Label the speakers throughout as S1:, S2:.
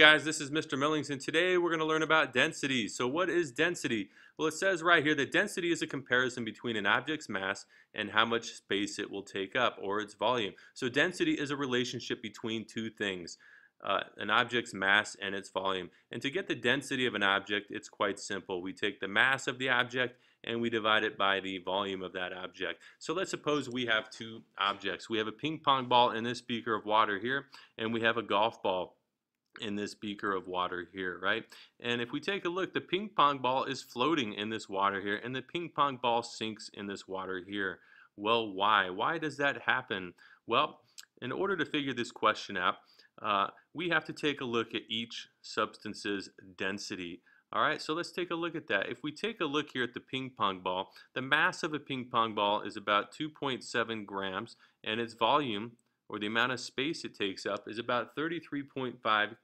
S1: guys, this is Mr. Millings, and Today we're going to learn about density. So what is density? Well, it says right here that density is a comparison between an object's mass and how much space it will take up, or its volume. So density is a relationship between two things, uh, an object's mass and its volume. And to get the density of an object, it's quite simple. We take the mass of the object and we divide it by the volume of that object. So let's suppose we have two objects. We have a ping pong ball in this beaker of water here, and we have a golf ball in this beaker of water here, right? And if we take a look, the ping pong ball is floating in this water here, and the ping pong ball sinks in this water here. Well, why? Why does that happen? Well, in order to figure this question out, uh, we have to take a look at each substance's density. All right, so let's take a look at that. If we take a look here at the ping pong ball, the mass of a ping pong ball is about 2.7 grams, and its volume or the amount of space it takes up is about 33.5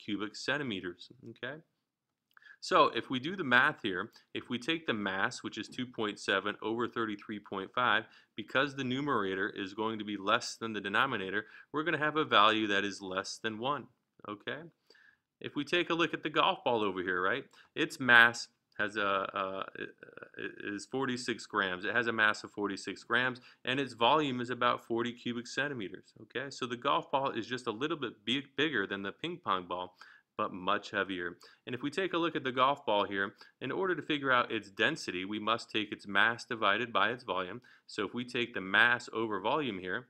S1: cubic centimeters. Okay. So if we do the math here, if we take the mass, which is 2.7 over 33.5, because the numerator is going to be less than the denominator, we're going to have a value that is less than 1. Okay? If we take a look at the golf ball over here, right, its mass has a is 46 grams. It has a mass of 46 grams, and its volume is about 40 cubic centimeters. Okay, so the golf ball is just a little bit big, bigger than the ping pong ball, but much heavier. And if we take a look at the golf ball here, in order to figure out its density, we must take its mass divided by its volume. So if we take the mass over volume here,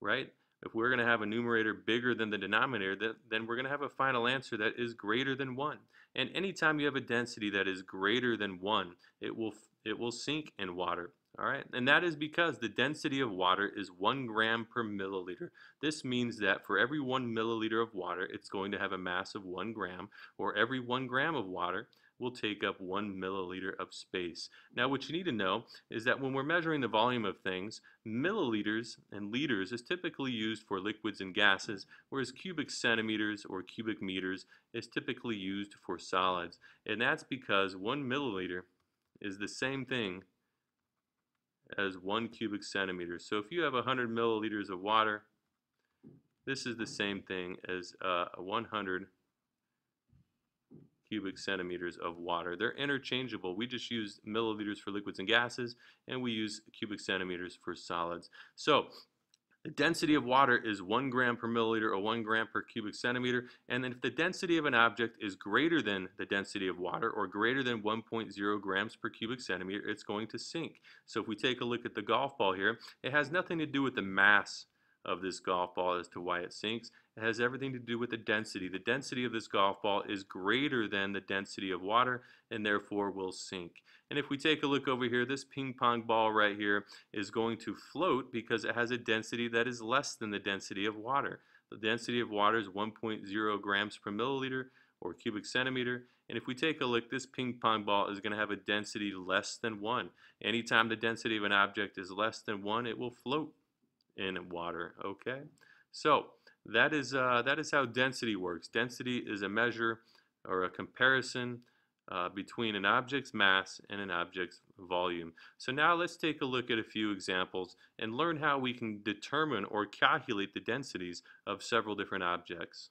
S1: right, if we're going to have a numerator bigger than the denominator, then we're going to have a final answer that is greater than 1. And anytime you have a density that is greater than 1, it will, it will sink in water. All right, and that is because the density of water is 1 gram per milliliter. This means that for every 1 milliliter of water, it's going to have a mass of 1 gram, or every 1 gram of water, will take up one milliliter of space. Now what you need to know is that when we're measuring the volume of things, milliliters and liters is typically used for liquids and gases, whereas cubic centimeters or cubic meters is typically used for solids. And that's because one milliliter is the same thing as one cubic centimeter. So if you have 100 milliliters of water, this is the same thing as uh, 100 cubic centimeters of water. They're interchangeable. We just use milliliters for liquids and gases, and we use cubic centimeters for solids. So the density of water is 1 gram per milliliter or 1 gram per cubic centimeter. And then if the density of an object is greater than the density of water or greater than 1.0 grams per cubic centimeter, it's going to sink. So if we take a look at the golf ball here, it has nothing to do with the mass of this golf ball as to why it sinks. It has everything to do with the density. The density of this golf ball is greater than the density of water and therefore will sink. And if we take a look over here, this ping pong ball right here is going to float because it has a density that is less than the density of water. The density of water is 1.0 grams per milliliter or cubic centimeter. And if we take a look, this ping pong ball is going to have a density less than 1. Anytime the density of an object is less than 1, it will float in water, okay? So that is, uh, that is how density works. Density is a measure or a comparison uh, between an object's mass and an object's volume. So now let's take a look at a few examples and learn how we can determine or calculate the densities of several different objects.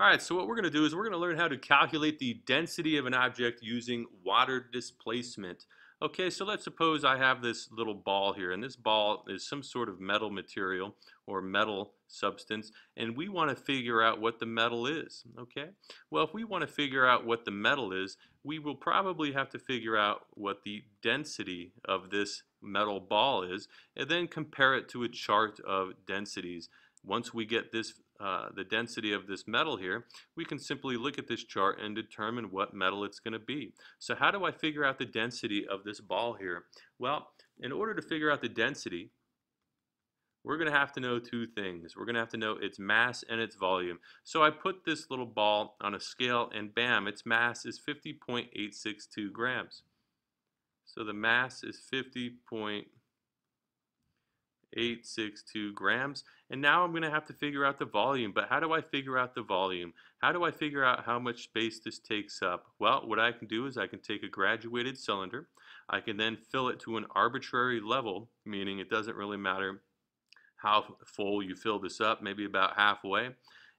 S1: Alright, so what we're going to do is we're going to learn how to calculate the density of an object using water displacement. Okay, so let's suppose I have this little ball here, and this ball is some sort of metal material or metal substance, and we want to figure out what the metal is, okay? Well, if we want to figure out what the metal is, we will probably have to figure out what the density of this metal ball is, and then compare it to a chart of densities. Once we get this uh, the density of this metal here, we can simply look at this chart and determine what metal it's going to be. So how do I figure out the density of this ball here? Well, in order to figure out the density, we're going to have to know two things. We're going to have to know its mass and its volume. So I put this little ball on a scale and bam, its mass is 50.862 grams. So the mass is 50.862 862 grams. And now I'm going to have to figure out the volume. But how do I figure out the volume? How do I figure out how much space this takes up? Well, what I can do is I can take a graduated cylinder. I can then fill it to an arbitrary level, meaning it doesn't really matter how full you fill this up, maybe about halfway.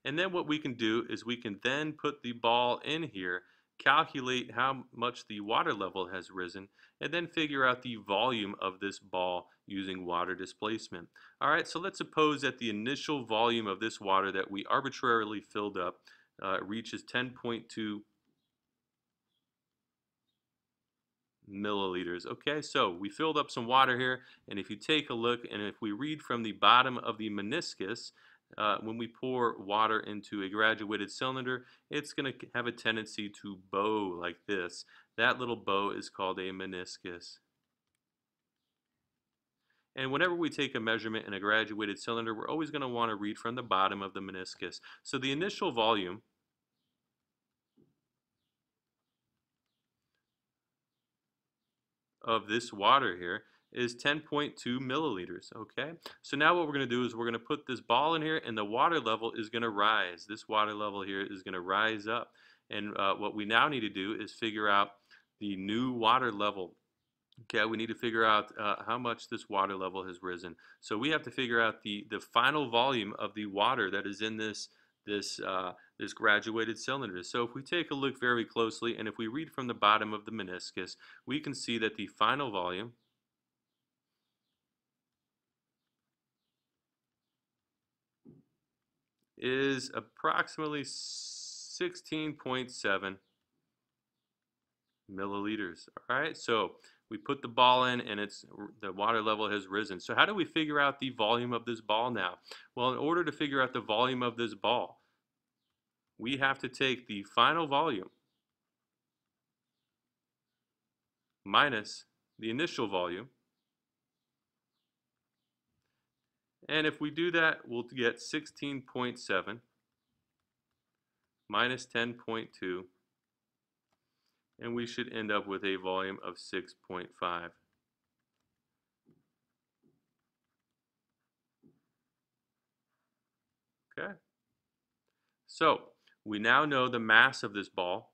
S1: And then what we can do is we can then put the ball in here, calculate how much the water level has risen, and then figure out the volume of this ball using water displacement. All right, so let's suppose that the initial volume of this water that we arbitrarily filled up uh, reaches 10.2 milliliters. Okay, so we filled up some water here, and if you take a look, and if we read from the bottom of the meniscus, uh, when we pour water into a graduated cylinder, it's going to have a tendency to bow like this. That little bow is called a meniscus. And whenever we take a measurement in a graduated cylinder, we're always going to want to read from the bottom of the meniscus. So the initial volume of this water here is 10.2 milliliters, okay? So now what we're going to do is we're going to put this ball in here and the water level is going to rise. This water level here is going to rise up. And uh, what we now need to do is figure out the new water level. Okay, we need to figure out uh, how much this water level has risen. So we have to figure out the, the final volume of the water that is in this this, uh, this graduated cylinder. So if we take a look very closely and if we read from the bottom of the meniscus, we can see that the final volume is approximately 16.7 milliliters. All right, so we put the ball in and it's the water level has risen. So how do we figure out the volume of this ball now? Well, in order to figure out the volume of this ball, we have to take the final volume minus the initial volume. And if we do that, we'll get 16.7 minus 10.2 and we should end up with a volume of 6.5. Okay. So we now know the mass of this ball.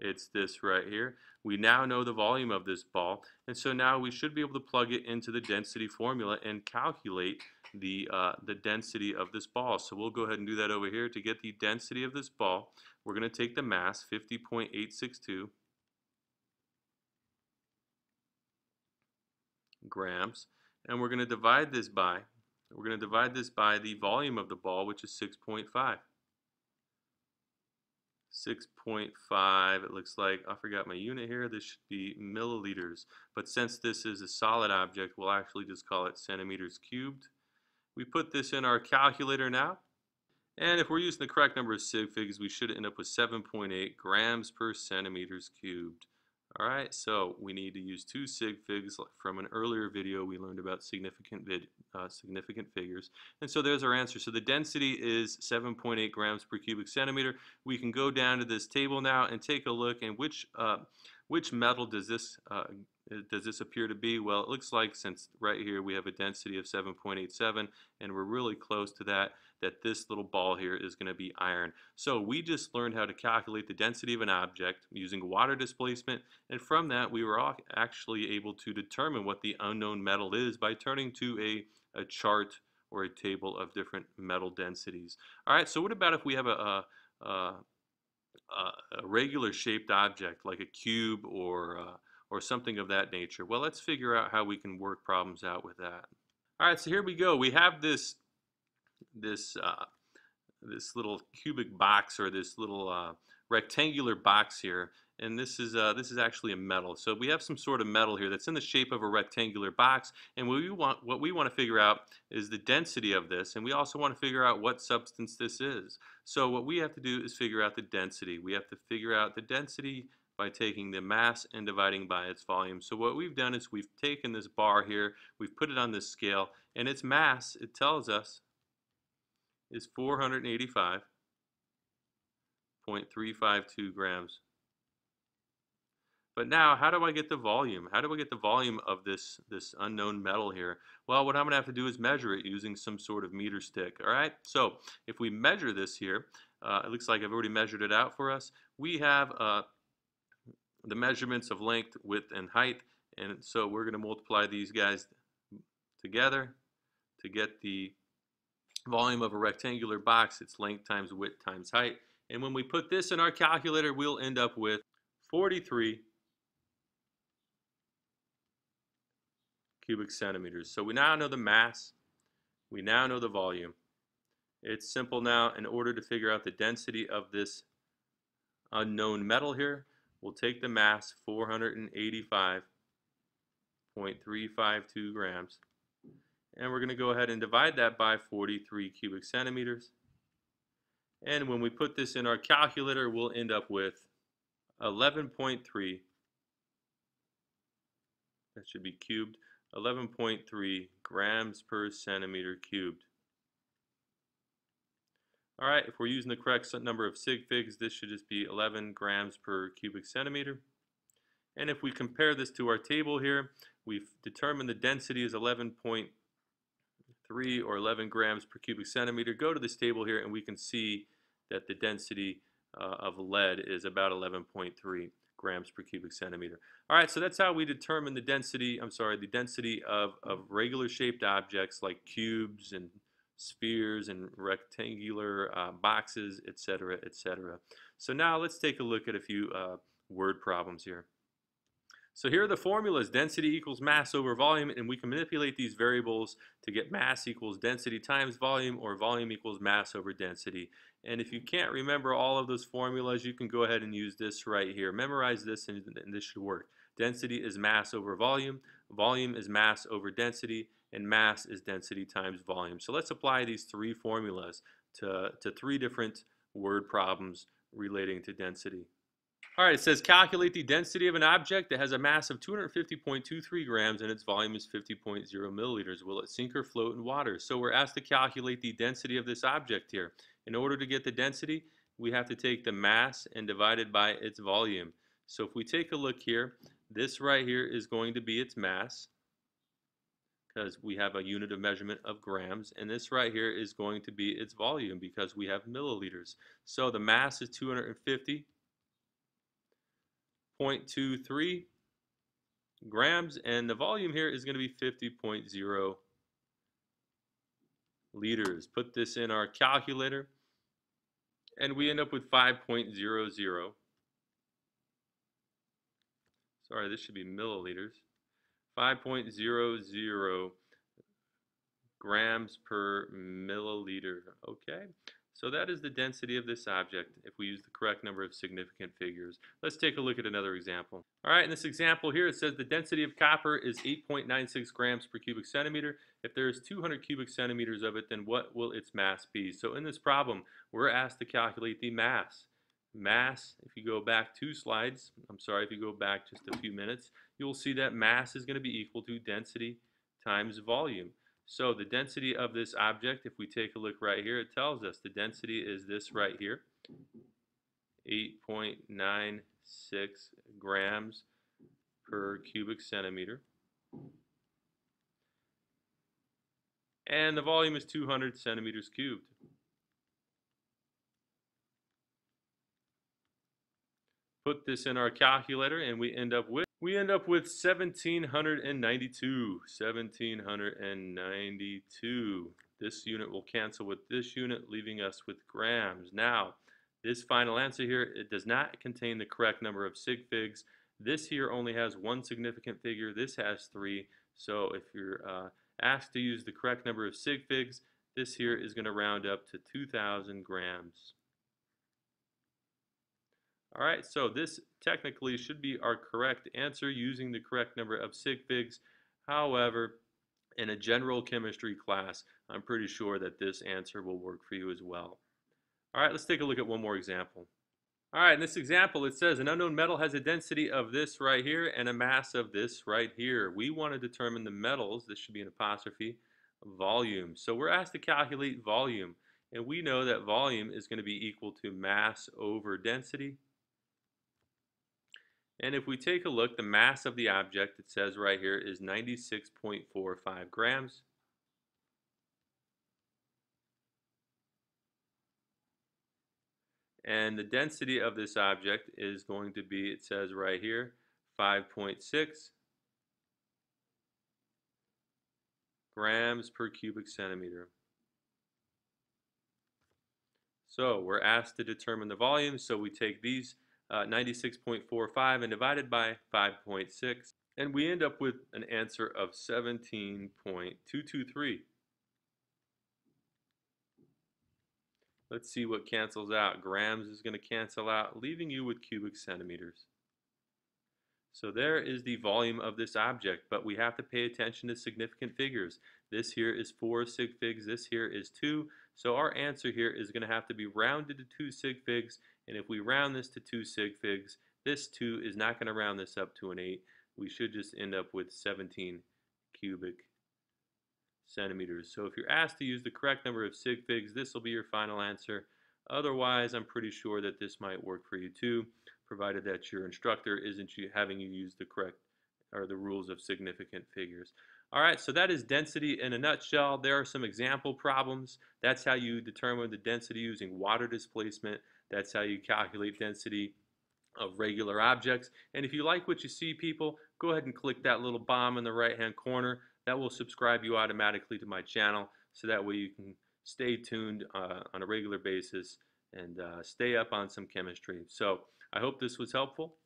S1: It's this right here. We now know the volume of this ball. And so now we should be able to plug it into the density formula and calculate the, uh, the density of this ball. So we'll go ahead and do that over here. To get the density of this ball, we're going to take the mass, 50.862 grams, and we're going to divide this by, we're going to divide this by the volume of the ball, which is 6.5. 6.5 it looks like. I forgot my unit here this should be milliliters but since this is a solid object we'll actually just call it centimeters cubed. We put this in our calculator now and if we're using the correct number of sig figs we should end up with 7.8 grams per centimeters cubed Alright, so we need to use two sig figs. From an earlier video, we learned about significant vid, uh, significant figures. And so there's our answer. So the density is 7.8 grams per cubic centimeter. We can go down to this table now and take a look and which, uh, which metal does this uh, does this appear to be? Well, it looks like since right here we have a density of 7.87 and we're really close to that, that this little ball here is going to be iron. So we just learned how to calculate the density of an object using water displacement and from that we were actually able to determine what the unknown metal is by turning to a, a chart or a table of different metal densities. All right, so what about if we have a, a, a, a regular shaped object like a cube or uh, or something of that nature. Well, let's figure out how we can work problems out with that. All right, so here we go. We have this this uh, this little cubic box or this little uh, rectangular box here, and this is uh, this is actually a metal. So we have some sort of metal here that's in the shape of a rectangular box, and what we want what we want to figure out is the density of this, and we also want to figure out what substance this is. So what we have to do is figure out the density. We have to figure out the density by taking the mass and dividing by its volume. So what we've done is we've taken this bar here, we've put it on this scale, and its mass, it tells us, is 485.352 grams. But now, how do I get the volume? How do I get the volume of this, this unknown metal here? Well, what I'm going to have to do is measure it using some sort of meter stick. All right, so if we measure this here, uh, it looks like I've already measured it out for us. We have uh, the measurements of length, width, and height. And so we're going to multiply these guys together to get the volume of a rectangular box, its length times width times height. And when we put this in our calculator, we'll end up with 43 cubic centimeters. So we now know the mass, we now know the volume. It's simple now, in order to figure out the density of this unknown metal here, we'll take the mass, 485.352 grams, and we're going to go ahead and divide that by 43 cubic centimeters. And when we put this in our calculator, we'll end up with 11.3, that should be cubed, 11.3 grams per centimeter cubed. All right, if we're using the correct number of sig figs, this should just be 11 grams per cubic centimeter. And if we compare this to our table here, we've determined the density is 11.3 or 11 grams per cubic centimeter. Go to this table here and we can see that the density uh, of lead is about 11.3 grams per cubic centimeter. All right, so that's how we determine the density, I'm sorry, the density of, of regular shaped objects like cubes and spheres and rectangular uh, boxes, etc., etc. So now let's take a look at a few uh, word problems here. So here are the formulas. Density equals mass over volume, and we can manipulate these variables to get mass equals density times volume, or volume equals mass over density. And if you can't remember all of those formulas, you can go ahead and use this right here. Memorize this, and, and this should work. Density is mass over volume, volume is mass over density, and mass is density times volume. So let's apply these three formulas to, to three different word problems relating to density. All right, it says calculate the density of an object that has a mass of 250.23 grams and its volume is 50.0 milliliters. Will it sink or float in water? So we're asked to calculate the density of this object here. In order to get the density, we have to take the mass and divide it by its volume. So if we take a look here, this right here is going to be its mass because we have a unit of measurement of grams and this right here is going to be its volume because we have milliliters. So the mass is 250 0.23 grams and the volume here is going to be 50.0 liters. Put this in our calculator and we end up with 5.00. Sorry, this should be milliliters. 5.00 grams per milliliter. Okay, so that is the density of this object if we use the correct number of significant figures. Let's take a look at another example. All right, in this example here it says the density of copper is 8.96 grams per cubic centimeter. If there is 200 cubic centimeters of it, then what will its mass be? So in this problem, we're asked to calculate the mass. Mass, if you go back two slides, I'm sorry, if you go back just a few minutes, you'll see that mass is going to be equal to density times volume. So the density of this object, if we take a look right here, it tells us the density is this right here, 8.96 grams per cubic centimeter. And the volume is 200 centimeters cubed. Put this in our calculator and we end up with we end up with 1792. 1792. This unit will cancel with this unit, leaving us with grams. Now, this final answer here, it does not contain the correct number of sig figs. This here only has one significant figure. This has three. So if you're uh, asked to use the correct number of sig figs, this here is going to round up to 2,000 grams. All right, so this technically should be our correct answer using the correct number of sig figs. However, in a general chemistry class, I'm pretty sure that this answer will work for you as well. All right, let's take a look at one more example. All right, in this example, it says an unknown metal has a density of this right here and a mass of this right here. We want to determine the metals, this should be an apostrophe, volume. So we're asked to calculate volume, and we know that volume is going to be equal to mass over density. And if we take a look, the mass of the object, it says right here, is 96.45 grams. And the density of this object is going to be, it says right here, 5.6 grams per cubic centimeter. So we're asked to determine the volume, so we take these uh, 96.45 and divided by 5.6, and we end up with an answer of 17.223. Let's see what cancels out. Grams is going to cancel out, leaving you with cubic centimeters. So there is the volume of this object, but we have to pay attention to significant figures. This here is 4 sig figs, this here is 2, so our answer here is going to have to be rounded to 2 sig figs, and if we round this to 2 sig figs, this 2 is not going to round this up to an 8. We should just end up with 17 cubic centimeters. So if you're asked to use the correct number of sig figs, this will be your final answer. Otherwise, I'm pretty sure that this might work for you too, provided that your instructor isn't having you use the correct or the rules of significant figures. All right, so that is density in a nutshell. There are some example problems. That's how you determine the density using water displacement. That's how you calculate density of regular objects. And if you like what you see, people, go ahead and click that little bomb in the right-hand corner. That will subscribe you automatically to my channel, so that way you can stay tuned uh, on a regular basis and uh, stay up on some chemistry. So I hope this was helpful.